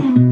hmm